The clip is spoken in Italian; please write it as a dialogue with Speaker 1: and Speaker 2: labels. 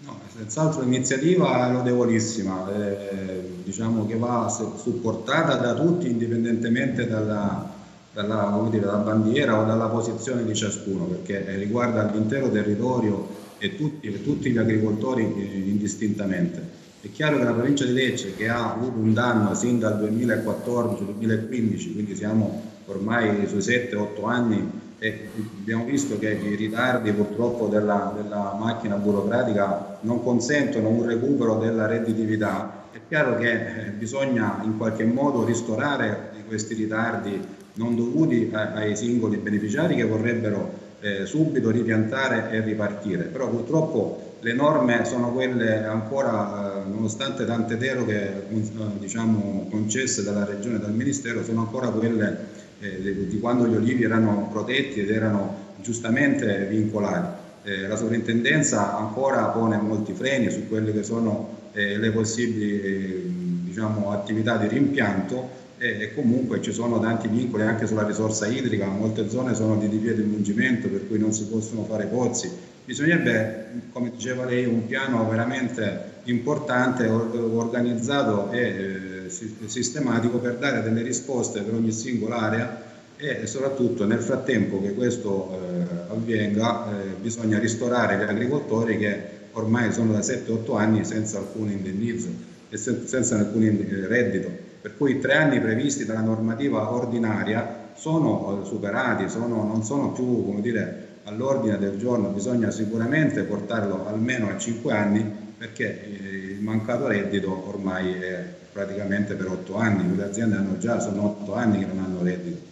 Speaker 1: No, senz'altro l'iniziativa è lodevolissima, eh, diciamo che va supportata da tutti indipendentemente dalla, dalla, dire, dalla, bandiera o dalla posizione di ciascuno, perché riguarda l'intero territorio e tutti, tutti gli agricoltori indistintamente. È chiaro che la provincia di Lecce, che ha avuto un danno sin dal 2014-2015, quindi siamo ormai sui 7-8 anni, e abbiamo visto che i ritardi purtroppo della, della, macchina burocratica non consentono un recupero della redditività, è chiaro che eh, bisogna in qualche modo ristorare questi ritardi non dovuti ai singoli beneficiari che vorrebbero eh, subito ripiantare e ripartire, però purtroppo le norme sono quelle ancora, eh, nonostante tante deroghe eh, diciamo, concesse dalla Regione e dal Ministero, sono ancora quelle eh, di quando gli olivi erano protetti ed erano giustamente vincolati. Eh, la sovrintendenza ancora pone molti freni su quelle che sono eh, le possibili eh, diciamo, attività di rimpianto e comunque ci sono tanti vincoli anche sulla risorsa idrica, molte zone sono di divieto di mungimento per cui non si possono fare pozzi. Bisognerebbe, come diceva lei, un piano veramente importante, organizzato e eh, sistematico per dare delle risposte per ogni singola area e soprattutto nel frattempo che questo eh, avvenga eh, bisogna ristorare gli agricoltori che ormai sono da 7-8 anni senza alcun indennizzo e senza alcun reddito. Per cui i tre anni previsti dalla normativa ordinaria sono superati, sono, non sono più come dire, all'ordine del giorno, bisogna sicuramente portarlo almeno a cinque anni perché eh, il mancato reddito ormai è praticamente per otto anni, le aziende hanno già, sono otto anni che non hanno reddito